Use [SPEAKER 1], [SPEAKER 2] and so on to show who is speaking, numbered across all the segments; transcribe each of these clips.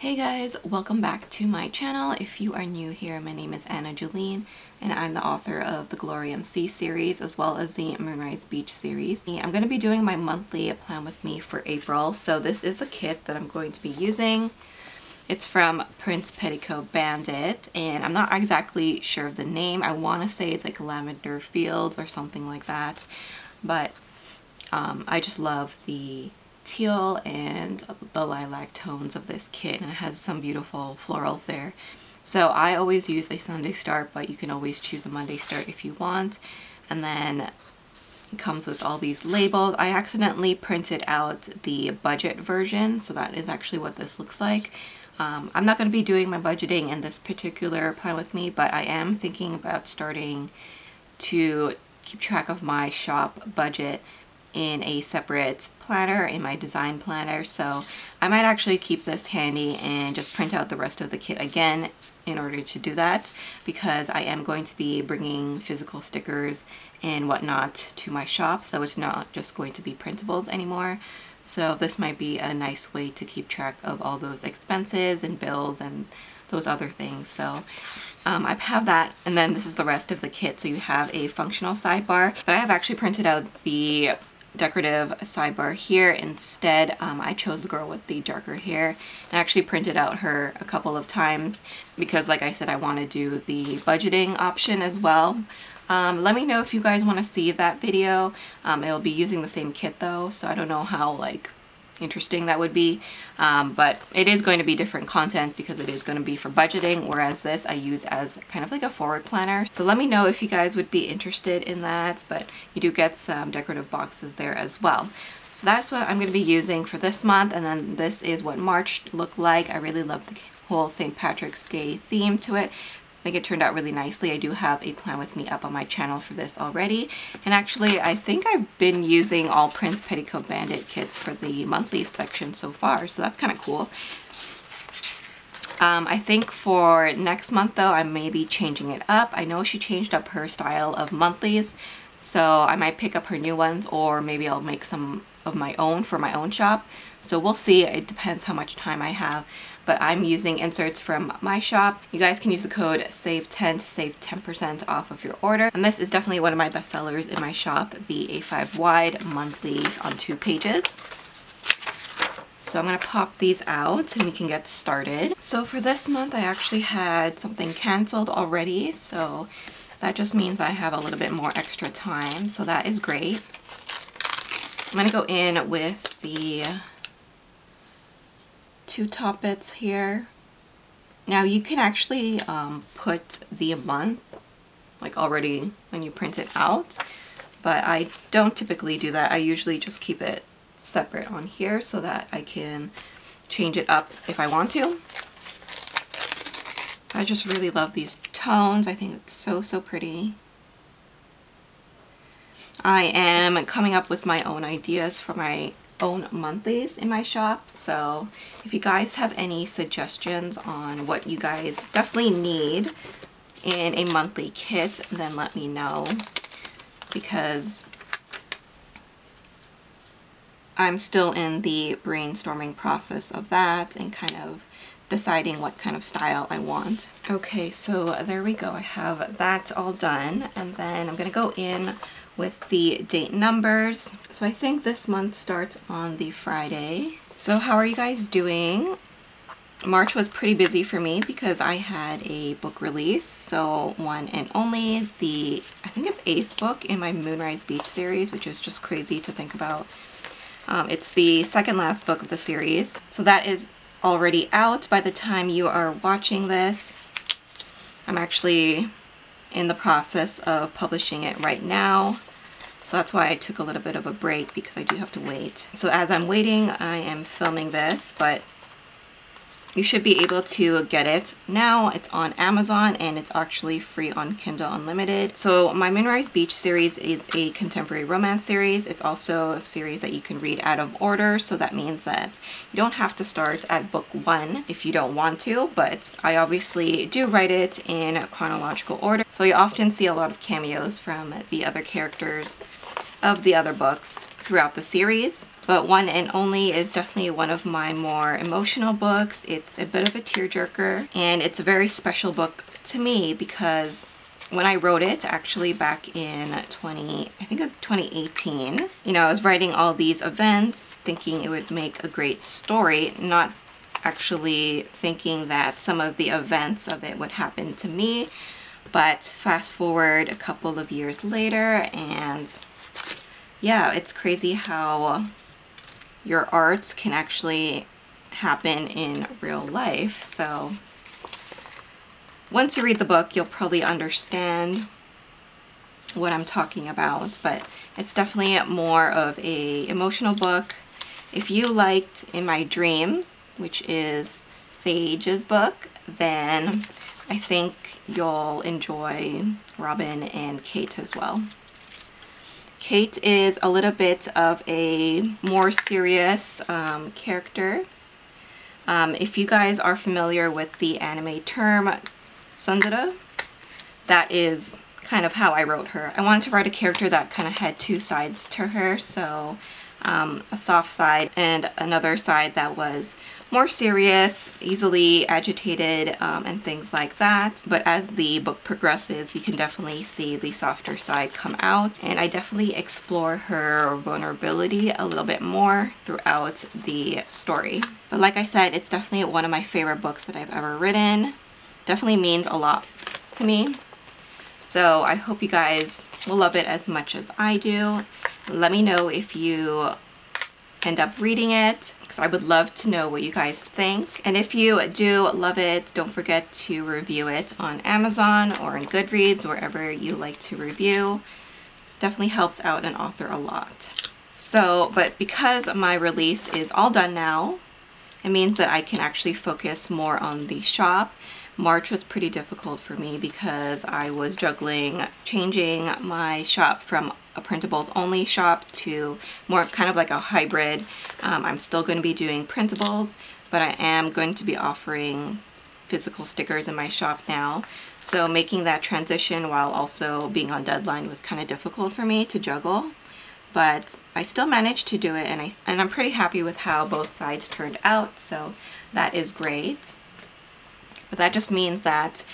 [SPEAKER 1] Hey guys, welcome back to my channel. If you are new here, my name is Ana Jolene and I'm the author of the Glory MC series as well as the Moonrise Beach series. I'm going to be doing my monthly plan with me for April. So this is a kit that I'm going to be using. It's from Print Petticoat Bandit and I'm not exactly sure of the name. I want to say it's like Lavender Fields or something like that. But um, I just love the teal and the lilac tones of this kit and it has some beautiful florals there. So I always use a Sunday start but you can always choose a Monday start if you want and then it comes with all these labels. I accidentally printed out the budget version so that is actually what this looks like. Um, I'm not going to be doing my budgeting in this particular plan with me but I am thinking about starting to keep track of my shop budget in a separate planner in my design planner. So I might actually keep this handy and just print out the rest of the kit again in order to do that because I am going to be bringing physical stickers and whatnot to my shop so it's not just going to be printables anymore. So this might be a nice way to keep track of all those expenses and bills and those other things. So um, I have that and then this is the rest of the kit. So you have a functional sidebar but I have actually printed out the decorative sidebar here instead. Um, I chose the girl with the darker hair and actually printed out her a couple of times because like I said I want to do the budgeting option as well. Um, let me know if you guys want to see that video. Um, it'll be using the same kit though so I don't know how like interesting that would be. Um, but it is going to be different content because it is going to be for budgeting, whereas this I use as kind of like a forward planner. So let me know if you guys would be interested in that, but you do get some decorative boxes there as well. So that's what I'm going to be using for this month, and then this is what March looked like. I really love the whole St. Patrick's Day theme to it. Think it turned out really nicely. I do have a plan with me up on my channel for this already. And actually, I think I've been using all Print Petticoat Bandit kits for the monthly section so far, so that's kind of cool. Um, I think for next month though, I may be changing it up. I know she changed up her style of monthlies, so I might pick up her new ones or maybe I'll make some of my own for my own shop. So we'll see. It depends how much time I have but I'm using inserts from my shop. You guys can use the code SAVE10 to save 10% off of your order. And this is definitely one of my best sellers in my shop, the A5 wide monthlies on two pages. So I'm going to pop these out and we can get started. So for this month, I actually had something canceled already. So that just means I have a little bit more extra time. So that is great. I'm going to go in with the two top bits here. Now you can actually um, put the month like already when you print it out, but I don't typically do that. I usually just keep it separate on here so that I can change it up if I want to. I just really love these tones. I think it's so, so pretty. I am coming up with my own ideas for my own monthlies in my shop so if you guys have any suggestions on what you guys definitely need in a monthly kit then let me know because I'm still in the brainstorming process of that and kind of deciding what kind of style I want. Okay, so there we go. I have that all done and then I'm going to go in with the date numbers. So I think this month starts on the Friday. So how are you guys doing? March was pretty busy for me because I had a book release. So one and only, the, I think it's eighth book in my Moonrise Beach series, which is just crazy to think about. Um, it's the second last book of the series. So that is already out by the time you are watching this. I'm actually in the process of publishing it right now. So that's why I took a little bit of a break because I do have to wait. So as I'm waiting, I am filming this, but you should be able to get it now. It's on Amazon and it's actually free on Kindle Unlimited. So my Moonrise Beach series is a contemporary romance series. It's also a series that you can read out of order. So that means that you don't have to start at book one if you don't want to, but I obviously do write it in chronological order. So you often see a lot of cameos from the other characters of the other books throughout the series. but One and Only is definitely one of my more emotional books. It's a bit of a tearjerker and it's a very special book to me because when I wrote it actually back in 20 I think it was 2018 you know I was writing all these events thinking it would make a great story not actually thinking that some of the events of it would happen to me but fast forward a couple of years later and yeah it's crazy how your arts can actually happen in real life so once you read the book, you'll probably understand what I'm talking about, but it's definitely more of a emotional book. If you liked In My Dreams, which is Sage's book, then I think you'll enjoy Robin and Kate as well. Kate is a little bit of a more serious um, character. Um, if you guys are familiar with the anime term tsundere, That is kind of how I wrote her. I wanted to write a character that kind of had two sides to her, so um, a soft side and another side that was more serious, easily agitated, um, and things like that. But as the book progresses, you can definitely see the softer side come out. And I definitely explore her vulnerability a little bit more throughout the story. But like I said, it's definitely one of my favorite books that I've ever written definitely means a lot to me. So I hope you guys will love it as much as I do. Let me know if you end up reading it because I would love to know what you guys think. And if you do love it, don't forget to review it on Amazon or in Goodreads, wherever you like to review. It definitely helps out an author a lot. So, but because my release is all done now, it means that I can actually focus more on the shop March was pretty difficult for me because I was juggling changing my shop from a printables only shop to more kind of like a hybrid. Um, I'm still going to be doing printables, but I am going to be offering physical stickers in my shop now. So making that transition while also being on deadline was kind of difficult for me to juggle. But I still managed to do it and, I, and I'm pretty happy with how both sides turned out. So that is great. But that just means that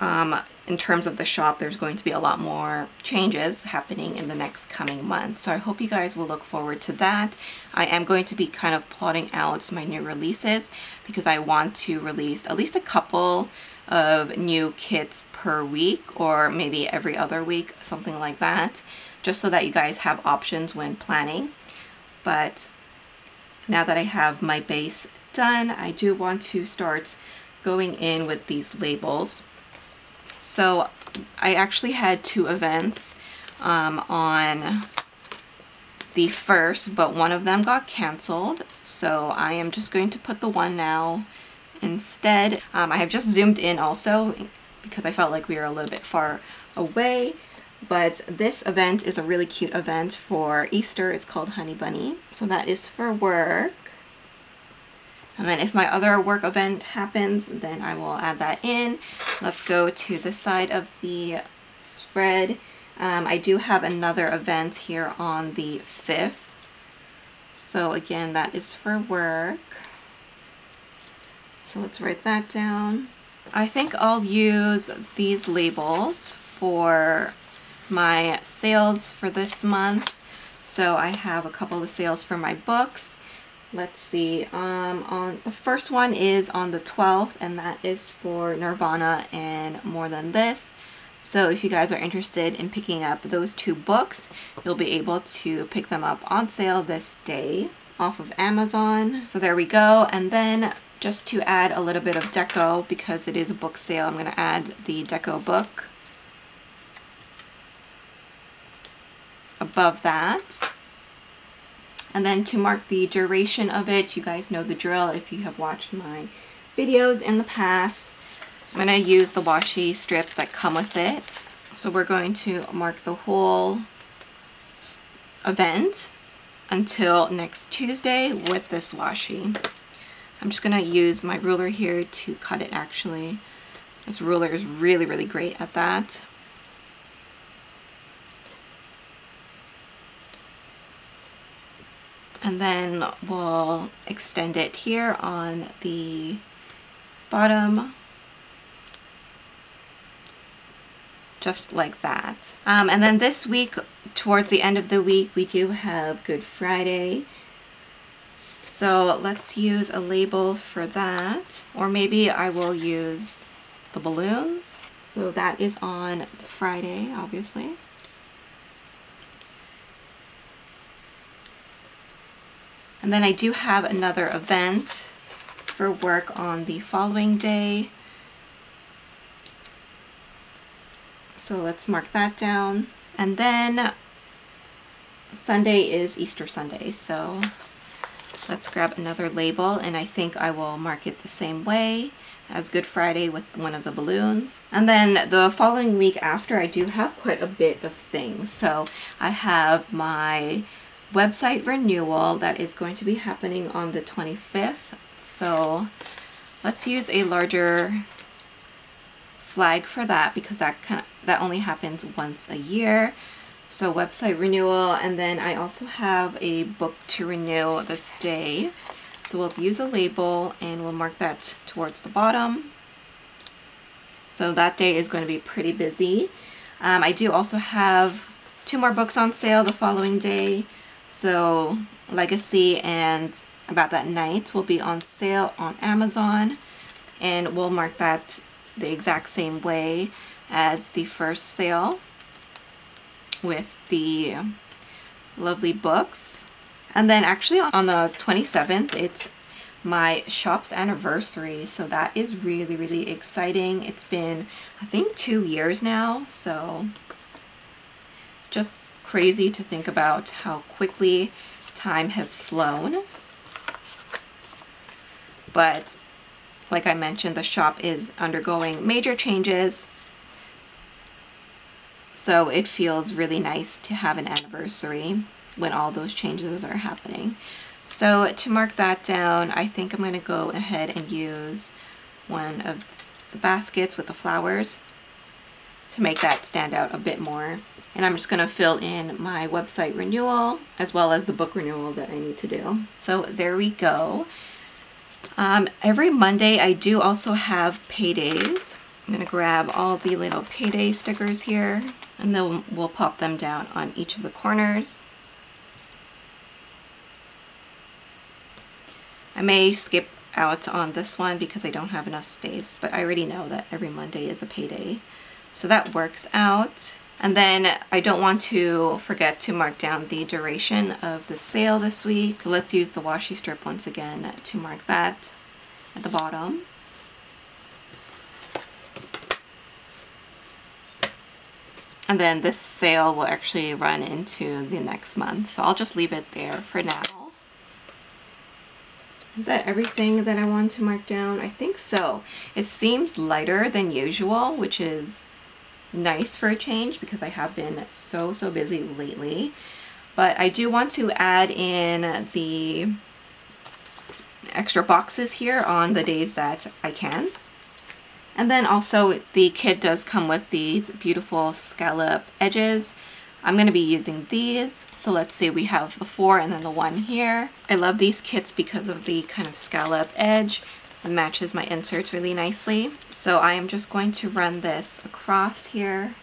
[SPEAKER 1] um, in terms of the shop, there's going to be a lot more changes happening in the next coming months. So I hope you guys will look forward to that. I am going to be kind of plotting out my new releases because I want to release at least a couple of new kits per week or maybe every other week, something like that, just so that you guys have options when planning. But now that I have my base done, I do want to start going in with these labels. So I actually had two events um, on the first, but one of them got canceled. So I am just going to put the one now instead. Um, I have just zoomed in also because I felt like we were a little bit far away. But this event is a really cute event for Easter. It's called Honey Bunny. So that is for work. And then if my other work event happens, then I will add that in. Let's go to the side of the spread. Um, I do have another event here on the 5th. So again, that is for work. So let's write that down. I think I'll use these labels for my sales for this month. So I have a couple of sales for my books let's see um on the first one is on the 12th and that is for nirvana and more than this. So if you guys are interested in picking up those two books you'll be able to pick them up on sale this day off of amazon. So there we go. And then just to add a little bit of deco because it is a book sale i'm going to add the deco book above that and then to mark the duration of it, you guys know the drill if you have watched my videos in the past. I'm going to use the washi strips that come with it. So we're going to mark the whole event until next Tuesday with this washi. I'm just going to use my ruler here to cut it actually. This ruler is really, really great at that. And then we'll extend it here on the bottom just like that. Um, and then this week, towards the end of the week, we do have Good Friday. So let's use a label for that. Or maybe I will use the balloons. So that is on Friday, obviously. And then I do have another event for work on the following day. So let's mark that down. And then Sunday is Easter Sunday. So let's grab another label and I think I will mark it the same way as Good Friday with one of the balloons. And then the following week after, I do have quite a bit of things. So I have my website renewal that is going to be happening on the 25th. So let's use a larger flag for that because that kind of, that only happens once a year. So website renewal and then I also have a book to renew this day. So we'll use a label and we'll mark that towards the bottom. So that day is going to be pretty busy. Um, I do also have two more books on sale the following day. So Legacy and About That Night will be on sale on Amazon and we'll mark that the exact same way as the first sale with the lovely books. And then actually on the 27th, it's my shop's anniversary. So that is really, really exciting. It's been, I think, two years now. So just crazy to think about how quickly time has flown. But like I mentioned, the shop is undergoing major changes. So it feels really nice to have an anniversary when all those changes are happening. So to mark that down, I think I'm going to go ahead and use one of the baskets with the flowers to make that stand out a bit more. And I'm just going to fill in my website renewal as well as the book renewal that I need to do. So there we go. Um, every Monday I do also have paydays. I'm going to grab all the little payday stickers here and then we'll pop them down on each of the corners. I may skip out on this one because I don't have enough space, but I already know that every Monday is a payday. So that works out. And then I don't want to forget to mark down the duration of the sale this week. Let's use the washi strip once again to mark that at the bottom. And then this sale will actually run into the next month. So I'll just leave it there for now. Is that everything that I want to mark down? I think so. It seems lighter than usual, which is nice for a change because I have been so, so busy lately. But I do want to add in the extra boxes here on the days that I can. And then also the kit does come with these beautiful scallop edges. I'm going to be using these. So let's say we have the four and then the one here. I love these kits because of the kind of scallop edge. Matches my inserts really nicely. So I am just going to run this across here.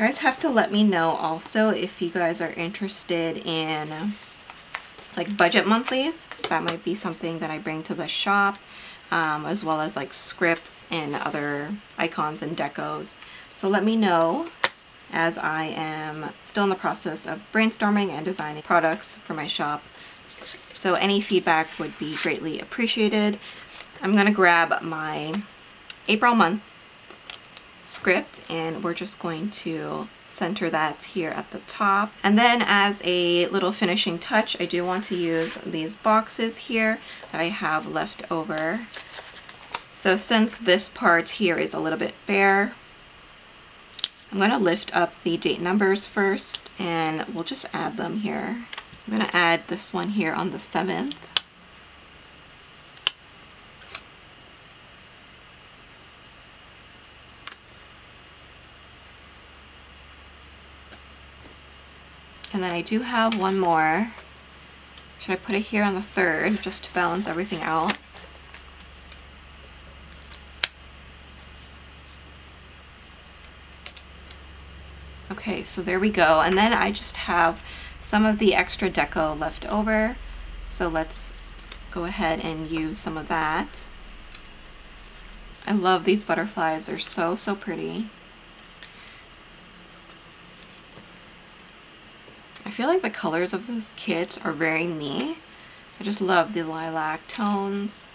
[SPEAKER 1] guys have to let me know also if you guys are interested in like budget monthlies. So that might be something that I bring to the shop um, as well as like scripts and other icons and decos. So let me know as I am still in the process of brainstorming and designing products for my shop. So any feedback would be greatly appreciated. I'm to grab my April month script and we're just going to center that here at the top. And then as a little finishing touch, I do want to use these boxes here that I have left over. So since this part here is a little bit bare, I'm going to lift up the date numbers first and we'll just add them here. I'm going to add this one here on the 7th. And then I do have one more. Should I put it here on the 3rd just to balance everything out? Okay, so there we go. And then I just have some of the extra deco left over. So let's go ahead and use some of that. I love these butterflies. They're so, so pretty. I feel like the colors of this kit are very me. I just love the lilac tones.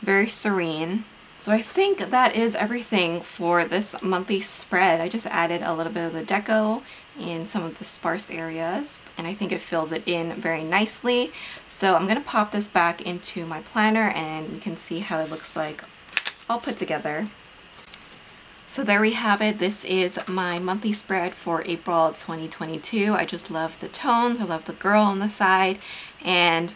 [SPEAKER 1] Very serene. So I think that is everything for this monthly spread. I just added a little bit of the deco in some of the sparse areas and I think it fills it in very nicely. So I'm going to pop this back into my planner and we can see how it looks like all put together. So there we have it. This is my monthly spread for April 2022. I just love the tones. I love the girl on the side and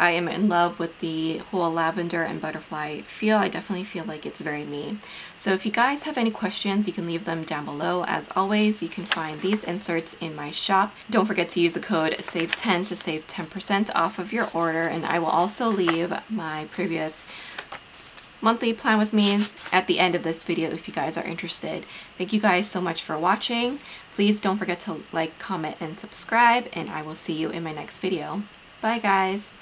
[SPEAKER 1] I am in love with the whole lavender and butterfly feel. I definitely feel like it's very me. So if you guys have any questions, you can leave them down below. As always, you can find these inserts in my shop. Don't forget to use the code SAVE10 to save 10% off of your order. And I will also leave my previous monthly plan with me's at the end of this video if you guys are interested. Thank you guys so much for watching. Please don't forget to like, comment, and subscribe, and I will see you in my next video. Bye guys!